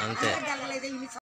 అంతే